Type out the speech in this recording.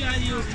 diarios